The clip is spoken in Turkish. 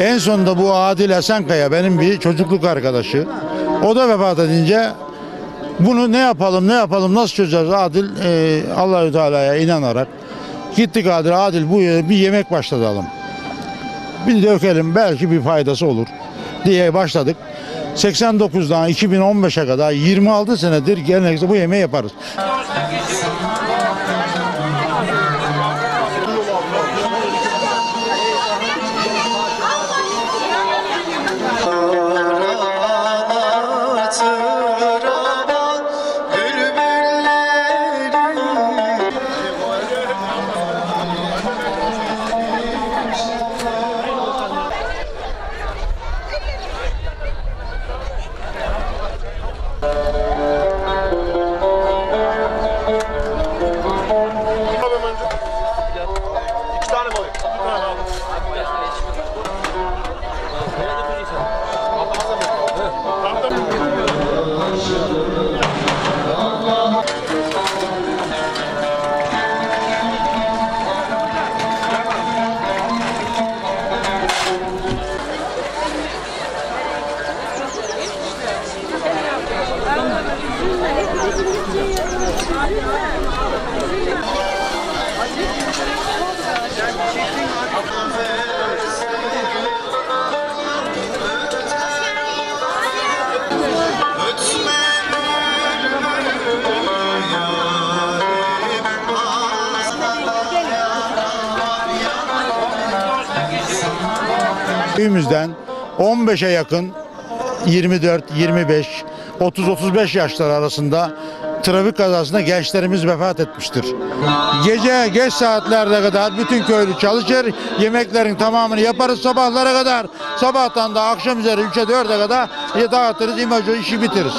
En sonunda bu Adil Esenkaya benim bir çocukluk arkadaşı. O da vefat edince bunu ne yapalım ne yapalım nasıl çözeceğiz Adil e, Allahü Teala'ya inanarak gittik Adil Adil bu bir yemek başlatalım. Bir dökelim belki bir faydası olur diye başladık. 89'dan 2015'e kadar 26 senedir geleneksel bu yemeği yaparız. Köyümüzden 15'e yakın 24, 25, 30-35 yaşlar arasında trafik kazasında gençlerimiz vefat etmiştir. Gece geç saatlerde kadar bütün köylü çalışır. Yemeklerin tamamını yaparız sabahlara kadar. Sabahtan da akşam üzeri 3'e 4'e kadar dağıtırız, imajı işi bitiririz.